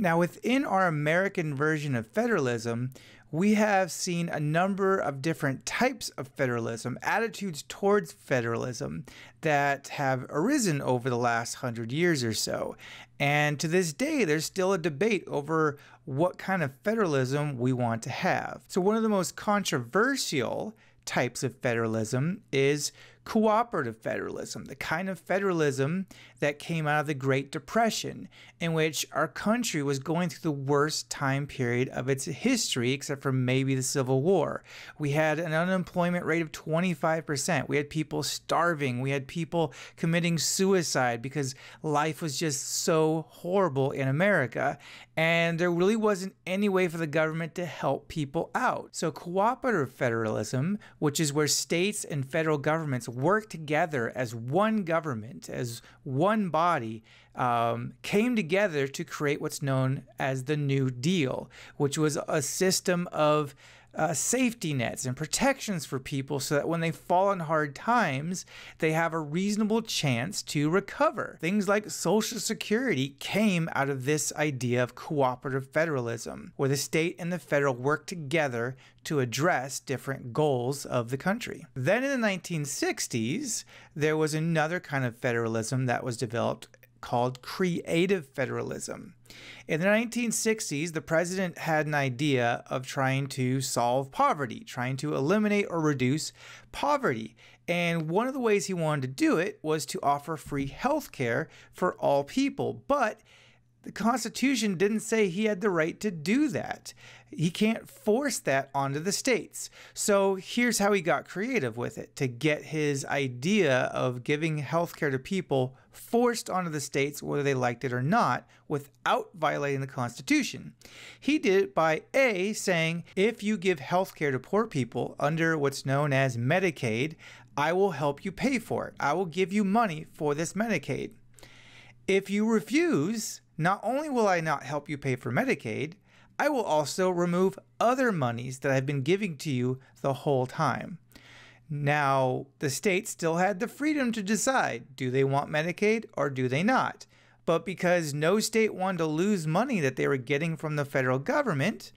Now, within our American version of federalism, we have seen a number of different types of federalism, attitudes towards federalism that have arisen over the last hundred years or so. And to this day, there's still a debate over what kind of federalism we want to have. So, one of the most controversial types of federalism is cooperative federalism, the kind of federalism that came out of the Great Depression, in which our country was going through the worst time period of its history, except for maybe the Civil War. We had an unemployment rate of 25%. We had people starving. We had people committing suicide because life was just so horrible in America. And there really wasn't any way for the government to help people out. So, cooperative federalism, which is where states and federal governments work together as one government, as one body, um, came together to create what's known as the New Deal, which was a system of uh, safety nets and protections for people so that when they fall in hard times, they have a reasonable chance to recover. Things like Social Security came out of this idea of cooperative federalism, where the state and the federal work together to address different goals of the country. Then in the 1960s, there was another kind of federalism that was developed called creative federalism. In the 1960s, the president had an idea of trying to solve poverty, trying to eliminate or reduce poverty. And one of the ways he wanted to do it was to offer free health care for all people. But the Constitution didn't say he had the right to do that. He can't force that onto the states. So here's how he got creative with it to get his idea of giving healthcare to people forced onto the states, whether they liked it or not, without violating the Constitution. He did it by A, saying, if you give healthcare to poor people under what's known as Medicaid, I will help you pay for it. I will give you money for this Medicaid. If you refuse, not only will I not help you pay for Medicaid, I will also remove other monies that I've been giving to you the whole time. Now, the state still had the freedom to decide do they want Medicaid or do they not? But because no state wanted to lose money that they were getting from the federal government,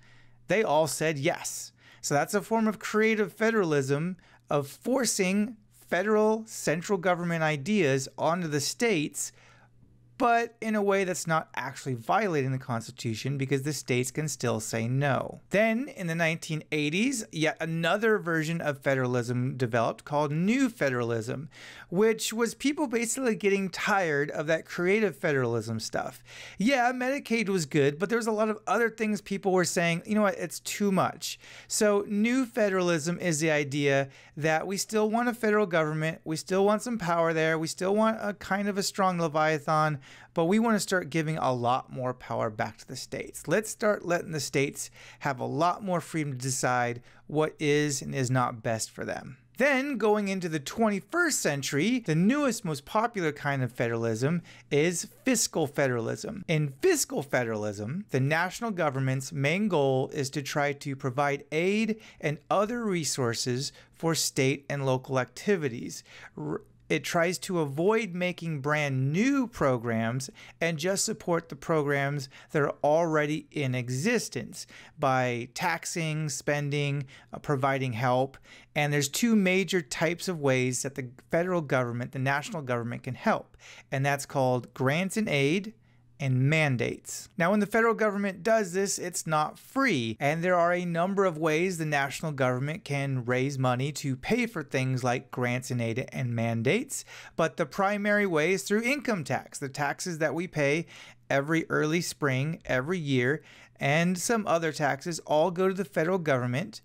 they all said yes. So that's a form of creative federalism of forcing federal central government ideas onto the states but in a way that's not actually violating the Constitution because the states can still say no. Then, in the 1980s, yet another version of federalism developed called New Federalism, which was people basically getting tired of that creative federalism stuff. Yeah, Medicaid was good, but there's a lot of other things people were saying, you know what, it's too much. So, New Federalism is the idea that we still want a federal government, we still want some power there, we still want a kind of a strong Leviathan but we want to start giving a lot more power back to the states. Let's start letting the states have a lot more freedom to decide what is and is not best for them. Then, going into the 21st century, the newest, most popular kind of federalism is fiscal federalism. In fiscal federalism, the national government's main goal is to try to provide aid and other resources for state and local activities, it tries to avoid making brand new programs and just support the programs that are already in existence by taxing, spending, uh, providing help. And there's two major types of ways that the federal government, the national government, can help. And that's called grants and aid and mandates. Now, when the federal government does this, it's not free, and there are a number of ways the national government can raise money to pay for things like grants and aid and mandates, but the primary way is through income tax, the taxes that we pay every early spring every year and some other taxes all go to the federal government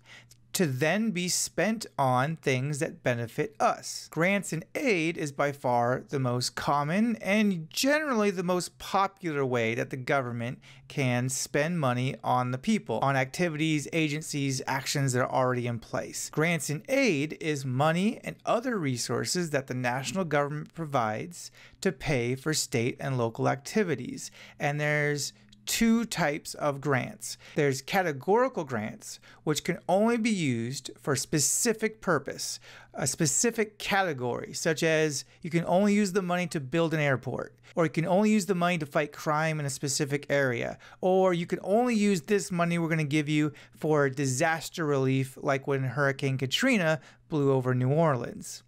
to then be spent on things that benefit us. Grants and aid is by far the most common and generally the most popular way that the government can spend money on the people, on activities, agencies, actions that are already in place. Grants and aid is money and other resources that the national government provides to pay for state and local activities. And there's two types of grants. There's categorical grants, which can only be used for a specific purpose, a specific category, such as you can only use the money to build an airport, or you can only use the money to fight crime in a specific area, or you can only use this money we're going to give you for disaster relief, like when Hurricane Katrina blew over New Orleans.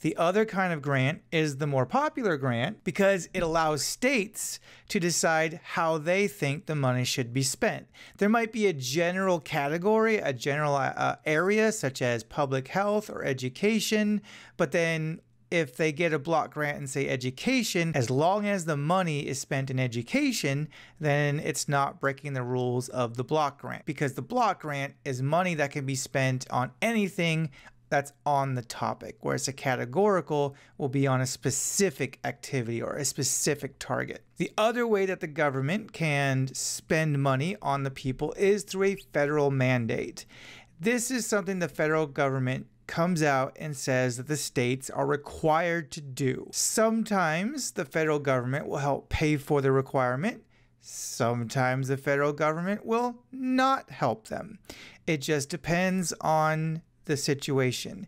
The other kind of grant is the more popular grant because it allows states to decide how they think the money should be spent. There might be a general category, a general uh, area such as public health or education, but then if they get a block grant and say education, as long as the money is spent in education, then it's not breaking the rules of the block grant because the block grant is money that can be spent on anything that's on the topic, whereas a categorical will be on a specific activity or a specific target. The other way that the government can spend money on the people is through a federal mandate. This is something the federal government comes out and says that the states are required to do. Sometimes the federal government will help pay for the requirement. Sometimes the federal government will not help them. It just depends on the situation.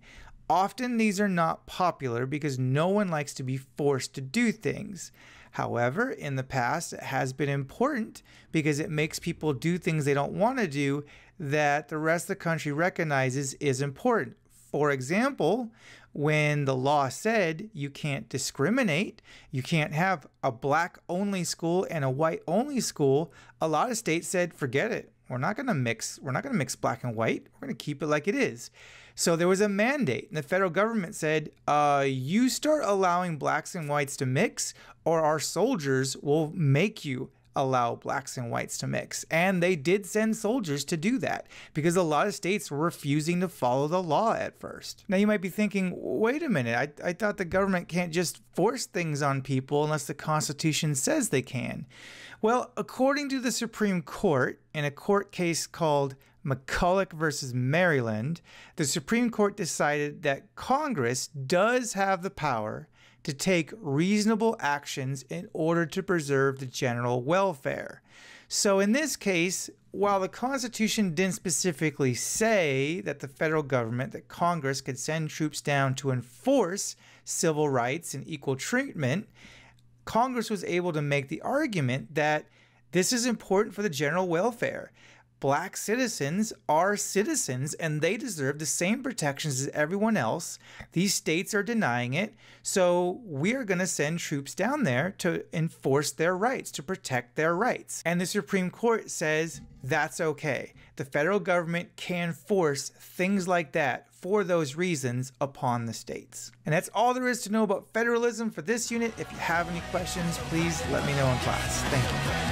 Often these are not popular because no one likes to be forced to do things. However, in the past, it has been important because it makes people do things they don't want to do that the rest of the country recognizes is important. For example, when the law said you can't discriminate, you can't have a black only school and a white only school, a lot of states said, forget it. We're not going to mix. We're not going to mix black and white. We're going to keep it like it is. So there was a mandate, and the federal government said, uh, "You start allowing blacks and whites to mix, or our soldiers will make you." Allow blacks and whites to mix. And they did send soldiers to do that because a lot of states were refusing to follow the law at first. Now you might be thinking, wait a minute, I, I thought the government can't just force things on people unless the Constitution says they can. Well, according to the Supreme Court, in a court case called McCulloch versus Maryland, the Supreme Court decided that Congress does have the power to take reasonable actions in order to preserve the general welfare. So, in this case, while the Constitution didn't specifically say that the federal government, that Congress could send troops down to enforce civil rights and equal treatment, Congress was able to make the argument that this is important for the general welfare black citizens are citizens and they deserve the same protections as everyone else. These states are denying it. So we are going to send troops down there to enforce their rights, to protect their rights. And the Supreme Court says that's okay. The federal government can force things like that for those reasons upon the states. And that's all there is to know about federalism for this unit. If you have any questions, please let me know in class. Thank you.